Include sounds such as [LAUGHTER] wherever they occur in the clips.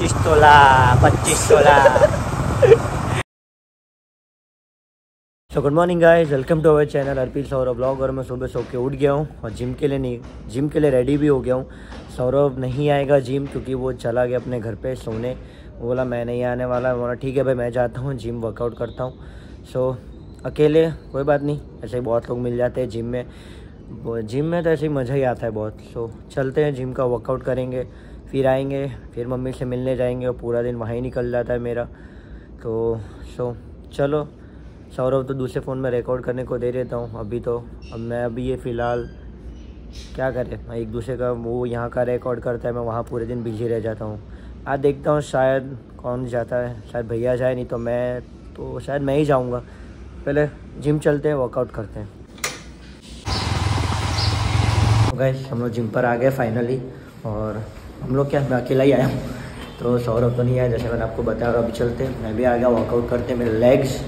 पच्चीस तोला पच्चीस तोला so good morning guys welcome to our channel Arpil Saurabh blog और मैं सुबह सो के उठ गया हूँ और जिम के लिए नहीं जिम के लिए रेडी भी हो गया हूँ। सौरभ नहीं आएगा जिम क्योंकि वो चला गया अपने घर पे सोने। बोला, मैं नहीं आने वाला। बोला, ठीक है भाई, मैं जाता हूँ जिम वर्कआउट करता हूँ। सो अकेले, कोई बात नहीं। ऐसे ही बहुत लोग मिल जाते हैं जिम में। जिम में तो ऐसे ही मज़ा ही आता है बहुत। सो चलते हैं जिम का वर्कआउट करेंगे। फिर आएँगे, फिर मम्मी से मिलने जाएँगे और पूरा दिन वहाँ निकल जाता है मेरा। तो सो चलो, सौरभ तो दूसरे फ़ोन में रिकॉर्ड करने को दे देता हूँ अभी तो। अब मैं अभी ये फ़िलहाल क्या करें? एक दूसरे का, वो यहाँ का रिकॉर्ड करता है, मैं वहाँ पूरे दिन बिज़ी रह जाता हूँ। आज देखता हूँ शायद कौन जाता है, शायद भैया जाए, नहीं तो मैं तो शायद मैं ही जाऊँगा। पहले जिम चलते हैं वर्कआउट करते हैं। गए हम लोग जिम पर आ गए फाइनली और हम लोग क्या, मैं अकेला ही आया हूँ। तो सौरभ तो नहीं आया, जैसे मैंने आपको बताया और अभी चलते मैं भी आ गया वर्कआउट करते मेरे लेग्स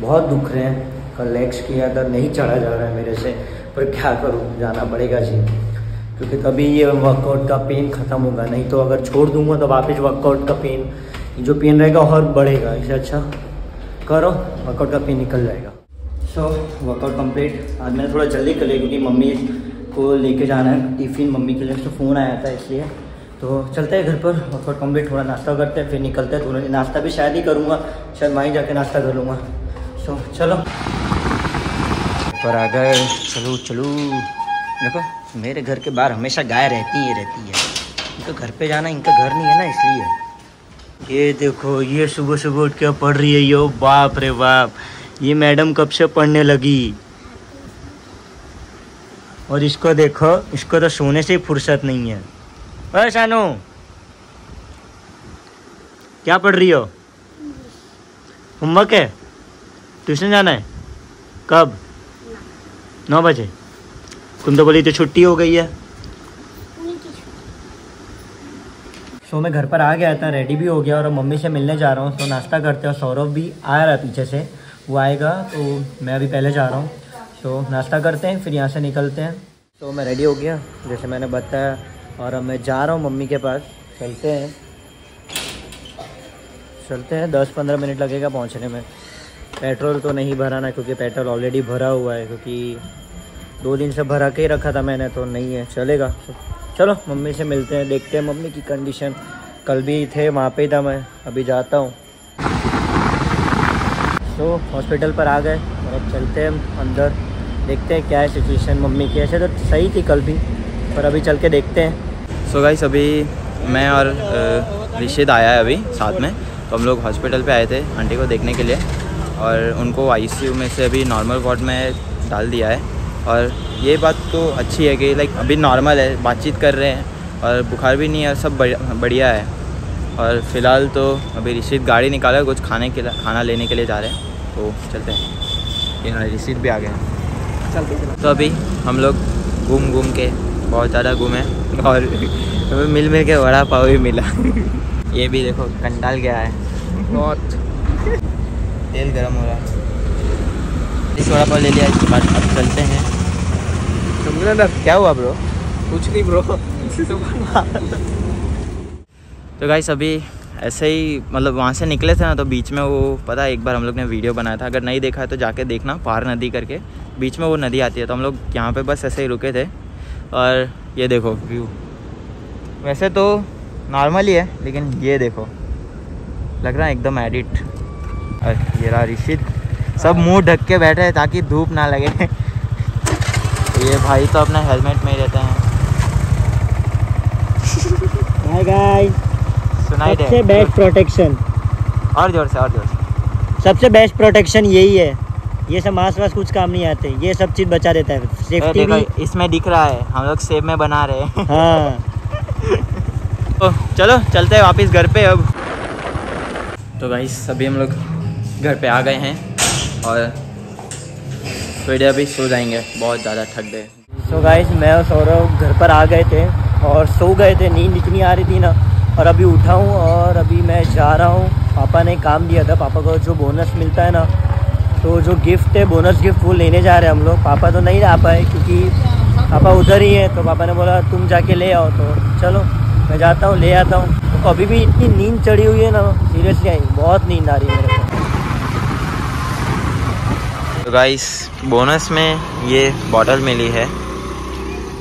बहुत दुख रहे हैं। कल लेग्स किया था नहीं चढ़ा जा रहा है मेरे से, पर क्या करूँ? जाना पड़ेगा जी। क्योंकि तभी ये वर्कआउट का पेन ख़त्म होगा। नहीं तो अगर छोड़ दूँगा तो वापस वर्कआउट का पेन जो पेन रहेगा और बढ़ेगा। इससे अच्छा करो वर्कआउट का पेन निकल जाएगा। सो वर्कआउट कंप्लीट आज मैंने थोड़ा जल्दी कर लिया, क्योंकि मम्मी को लेके जाना है। टिफ़िन मम्मी के लिए तो फ़ोन आया था, इसलिए। तो चलते हैं घर पर वर्कआउट कंप्लीट थोड़ा नाश्ता करते हैं, फिर निकलते हैं थोड़ा नाश्ता भी शायद ही करूँगा, शायद वहीं जाके नाश्ता कर लूँगा। सो चलो। पर आ गए, चलो चलो। देखो, मेरे घर के बाहर हमेशा गाय रहती ही रहती है। इनका घर पे जाना इनका घर नहीं है ना, इसलिए। ये देखो, ये सुबह सुबह उठ के पढ़ रही है, यो बाप रे बाप। ये मैडम कब से पढ़ने लगी? और इसको देखो, इसको तो सोने से ही फुर्सत नहीं है। अरे शानू। क्या पढ़ रही हो? होमवर्क है? ट्यूशन जाना है? कब? नौ बजे। तुम तो बोली तो छुट्टी हो गई है। सो मैं घर पर आ गया था रेडी भी हो गया और मम्मी से मिलने जा रहा हूँ। तो नाश्ता करते हैं सौरभ भी आ रहा है पीछे से। वो आएगा तो मैं अभी पहले जा रहा हूँ। तो नाश्ता करते हैं, फिर यहाँ से निकलते हैं। तो मैं रेडी हो गया। जैसे मैंने बताया और अब मैं जा रहा हूँ मम्मी के पास। चलते हैं। चलते हैं। दस पंद्रह मिनट लगेगा पहुँचने में। पेट्रोल तो नहीं भरा ना क्योंकि पेट्रोल ऑलरेडी भरा हुआ है क्योंकि दो दिन से भरा के ही रखा था मैंने तो नहीं है। चलेगा। चलो, मम्मी से मिलते हैं। देखते हैं मम्मी की कंडीशन कल भी थे, वहाँ पे ही था मैं। अभी जाता हूँ। तो हॉस्पिटल पर आ गए और अब चलते हैं अंदर। देखते हैं क्या है सिचुएशन मम्मी की। ऐसे तो सही थी कल भी। पर अभी चल के देखते हैं। सो so गाइस अभी मैं और रिशिद आया है अभी साथ में। तो हम लोग हॉस्पिटल पे आए थे आंटी को देखने के लिए। और उनको आईसीयू में से अभी नॉर्मल वार्ड में डाल दिया है। और ये बात तो अच्छी है कि लाइक अभी नॉर्मल है बातचीत कर रहे हैं। और बुखार भी नहीं है सब बढ़िया है। और फ़िलहाल तो अभी रिशीद गाड़ी निकाला कुछ खाने के खाना लेने के लिए जा रहे हैं। तो चलते हैं। ये रिशीद भी आ गए हैं। चलते तो अभी हम लोग घूम घूम के बहुत ज़्यादा घूमे और मिल मिल के वड़ा पाव भी मिला। ये भी देखो कंटाल गया है। बहुत। तेल गरम हो रहा है। इस वड़ा पाव ले लिया इसके बाद अब चलते हैं। क्या हुआ ब्रो कुछ नहीं ब्रो तो गाइस अभी ऐसे ही मतलब वहाँ से निकले थे ना तो बीच में वो पता है एक बार हम लोग ने वीडियो बनाया था। अगर नहीं देखा है तो जाके देखना पार नदी करके। बीच में वो नदी आती है तो हम लोग यहाँ पे बस ऐसे ही रुके थे। और ये देखो व्यू वैसे तो नॉर्मल ही है लेकिन ये देखो। लग रहा है एकदम एडिट और ये रहा ऋषित सब मुँह ढक के बैठे हैं ताकि धूप ना लगे। [LAUGHS] ये भाई तो अपना हेलमेट में ही रहते हैं। [LAUGHS] हाय गाइस सुनाई सबसे बेस्ट प्रोटेक्शन और ज़ोर से और ज़ोर से। सबसे बेस्ट प्रोटेक्शन यही है। ये सब मास्क वास्क कुछ काम नहीं आते ये सब चीज़ बचा देता है सेफ्टी भी। इसमें दिख रहा है हम लोग सेब में बना रहे हैं। हाँ। [LAUGHS] तो चलो चलते हैं वापस घर पे अब। तो भाई सभी हम लोग घर पे आ गए हैं और थोड़ी अभी सो जाएँगे बहुत ज़्यादा थक गए। सो गाइस मैं और सौरभ घर पर आ गए थे और सो गए थे नींद इतनी आ रही थी ना। और अभी उठा हूँ और अभी मैं जा रहा हूँ। पापा ने काम दिया था पापा को जो बोनस मिलता है ना तो जो गिफ्ट है बोनस गिफ्ट वो लेने जा रहे हैं हम लोग। पापा तो नहीं आ पाए क्योंकि पापा उधर ही है तो पापा ने बोला तुम जाके ले आओ। तो चलो मैं जाता हूँ ले आता हूँ। तो अभी भी इतनी नींद चढ़ी हुई है ना सीरियसली आई बहुत नींद आ रही है मेरे को। तो गाइस बोनस में ये बॉटल मिली है।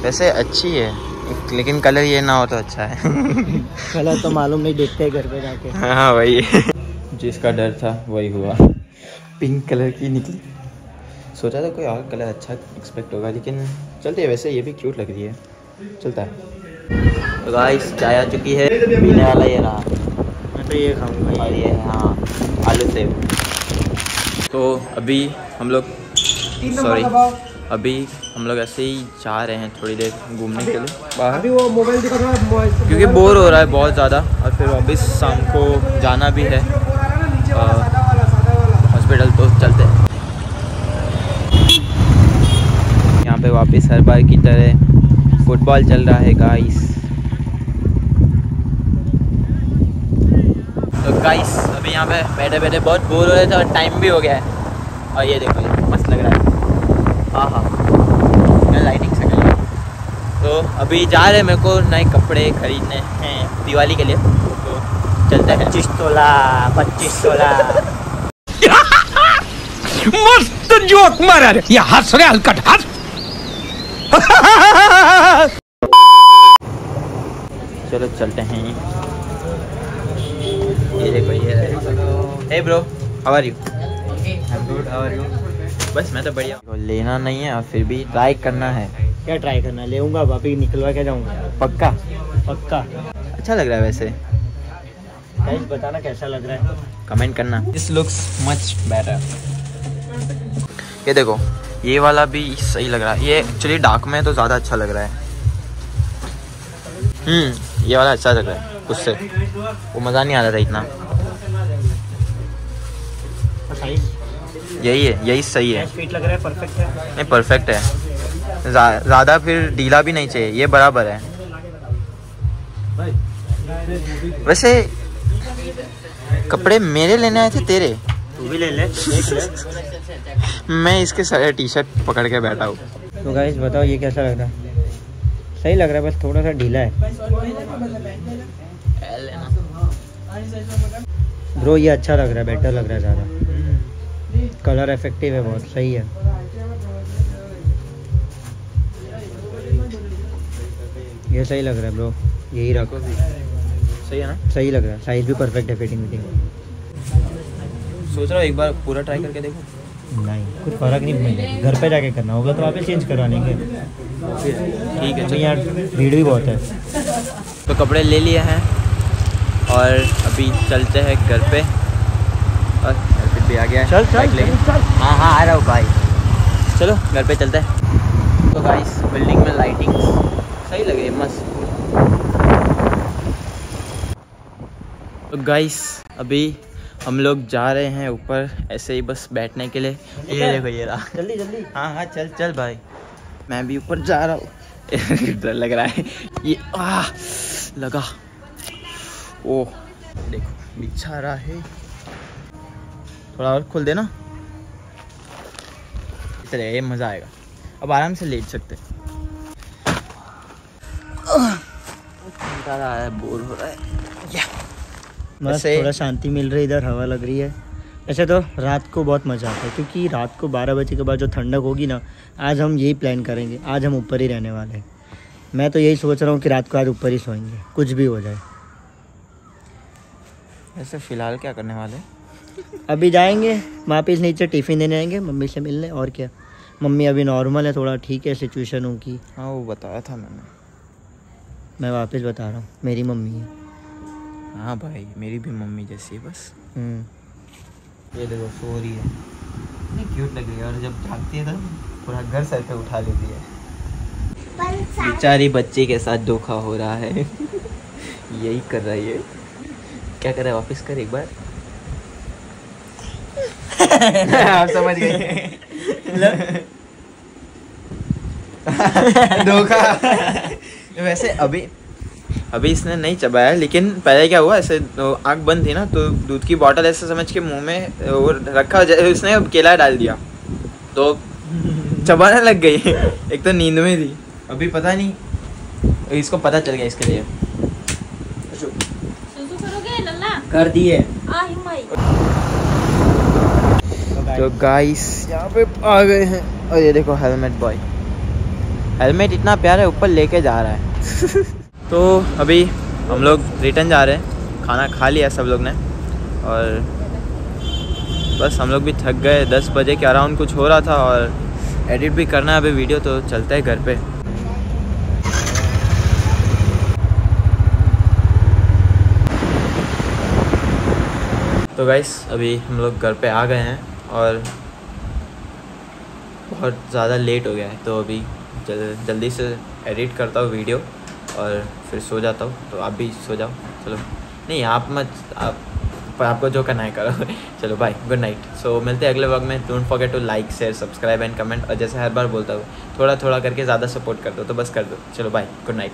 वैसे अच्छी है लेकिन कलर ये ना हो तो अच्छा है। [LAUGHS] कलर तो मालूम नहीं देखते घर पे जाके। हाँ वही। [LAUGHS] जिसका डर था वही हुआ। पिंक कलर की निकली। सोचा था कोई और कलर अच्छा एक्सपेक्ट होगा लेकिन चलते है वैसे ये भी क्यूट लग रही है। चलता है। तो गाइस चाय आ चुकी है। पीने वाला ये रहा। मैं तो ये खाऊँगा और ये हाँ आलू सेब तो अभी हम लोग सॉरी अभी हम लोग ऐसे ही जा रहे हैं थोड़ी देर घूमने के लिए बाहर। अभी वो मोबाइल दिखा था मोबाइल क्योंकि बोर हो रहा है बहुत ज़्यादा और फिर वापस शाम को जाना भी है हॉस्पिटल तो चलते हैं यहाँ पे वापस हर बार की तरह फुटबॉल चल रहा है गाइस तो गाइस अभी यहाँ पे बैठे बैठे बहुत बोर हो रहे थे और टाइम भी हो गया है। और ये देखो ये मस्त लग रहा है। हाँ हाँ मैं लाइटिंग से कर। तो अभी जा रहे हैं मेरे को नए कपड़े खरीदने हैं दिवाली के लिए। तो चलते हैं। पच्चीस तोला पच्चीस तोला [LAUGHS] मस्त जोक मारा रे। ये हंस रे हलकट हंस। [LAUGHS] चलो चलते हैं। ये देखो ये hey. Bro how are you good how are you बस मैं तो बढ़िया तो लेना नहीं है और फिर भी ट्राई करना है। क्या ट्राई करना लेऊँगा वापिस निकलवा के जाऊँगा। पक्का? पक्का। अच्छा लग रहा है वैसे। गाइस बताना कैसा लग रहा है? कमेंट करना। दिस लुक्स मच बेटर ये देखो ये वाला भी सही लग रहा है। ये एक्चुअली डार्क में तो ज़्यादा अच्छा लग रहा है। हम्म ये वाला अच्छा लग रहा है उससे। वो मज़ा नहीं आ रहा था इतना। यही है यही सही है। लग रहा है परफेक्ट है। नहीं परफेक्ट है। ज़्या- ज़्यादा फिर ढीला भी नहीं चाहिए ये बराबर है। वैसे कपड़े मेरे लेने आए थे तेरे? तू भी ले ले। मैं इसके सारे टी शर्ट पकड़ के बैठा हूँ। तो गाइस बताओ ये कैसा लग रहा है? सही लग रहा है बस थोड़ा सा ढीला है। ब्रो ये अच्छा लग रहा है बेटर लग रहा है ज़्यादा। कलर इफ़ेक्टिव है बहुत सही है। ये सही लग रहा है ब्रो यही रखो। सही है ना? सही लग रहा है साइज़ भी परफेक्ट है फिटिंग विटिंग सोच रहा हूँ एक बार पूरा ट्राई करके देखो। नहीं कुछ फ़र्क नहीं पड़ेगा। घर पे जाके करना होगा तो आप चेंज करवा लेंगे। ठीक है अभी चलो। यहाँ भीड़ भी बहुत है। तो कपड़े ले लिए हैं और अभी चलते हैं घर पे। और फिर भी आ गया चल चल चल, चल। हाँ हाँ आ रहा हूँ भाई। चलो घर पे चलते हैं। तो गाइस बिल्डिंग में लाइटिंग सही लगे मस्त। तो गाइस अभी हम लोग जा रहे हैं ऊपर ऐसे ही बस बैठने के लिए। ये देखो ये रहा। जल्दी जल्दी। हाँ हाँ चल चल भाई। मैं भी ऊपर जा रहा हूँ। [LAUGHS] डर लग रहा है। ये आ लगा। ओ देखो बिछा रहा है। थोड़ा और खोल देना। चले ये मज़ा आएगा। अब आराम से लेट सकते आ रहा है बोर हो रहा है। या बस थोड़ा शांति मिल रही है इधर हवा लग रही है। ऐसे तो रात को बहुत मज़ा आता है क्योंकि रात को बारह बजे के बाद जो ठंडक होगी ना आज हम यही प्लान करेंगे आज हम ऊपर ही रहने वाले हैं। मैं तो यही सोच रहा हूँ कि रात को आज ऊपर ही सोएँगे कुछ भी हो जाए। ऐसे फ़िलहाल क्या करने वाले अभी जाएँगे वापिस नीचे टिफ़िन देने आएँगे मम्मी से मिलने और क्या। मम्मी अभी नॉर्मल है थोड़ा ठीक है सिचुएशन उनकी। हाँ वो बताया था मैंने। मैं वापस बता रहा हूँ मेरी मम्मी है। हाँ भाई मेरी भी मम्मी जैसी है बस। हम्म। ये देखो सो रही है। इतनी क्यूट लग रही है और जब जागती है तो पूरा घर सर पे उठा लेती है। बेचारी बच्चे के साथ धोखा हो रहा है। [LAUGHS] यही कर रहा है। ये क्या कर रहा है वापस कर एक बार? [LAUGHS] आप समझ गए। [LAUGHS] धोखा। वैसे अभी अभी इसने नहीं चबाया लेकिन पहले क्या हुआ ऐसे आँख बंद थी ना तो दूध की बॉटल ऐसे समझ के मुँह में वो रखा उसने केला डाल दिया। तो चबाने लग गई [LAUGHS] एक तो नींद में थी। अभी पता नहीं इसको पता चल गया इसके लिए। कर दिए। तो गाइस यहाँ पे आ गए हैं। और ये देखो हेलमेट बॉय हेलमेट इतना प्यारा है ऊपर लेके जा रहा है। [LAUGHS] तो अभी हम लोग रिटर्न जा रहे हैं। खाना खा लिया सब लोग ने। और बस हम लोग भी थक गए। दस बजे के अराउंड कुछ हो रहा था और एडिट भी करना है अभी वीडियो तो चलते हैं घर पे। तो गाइस अभी हम लोग घर पे आ गए हैं और बहुत ज़्यादा लेट हो गया है। तो अभी जल, जल्दी से एडिट करता हूँ वीडियो। और फिर सो जाता हूँ तो आप भी सो जाओ। चलो। नहीं, आप मत, आप, पर आपको जो करना है करो। [LAUGHS] चलो बाय गुड नाइट सो मिलते हैं अगले वर्ग में. Don't forget to like share subscribe and comment और जैसे हर बार बोलता हूँ थोड़ा थोड़ा करके ज़्यादा सपोर्ट कर दो तो बस कर दो। चलो बाय गुड नाइट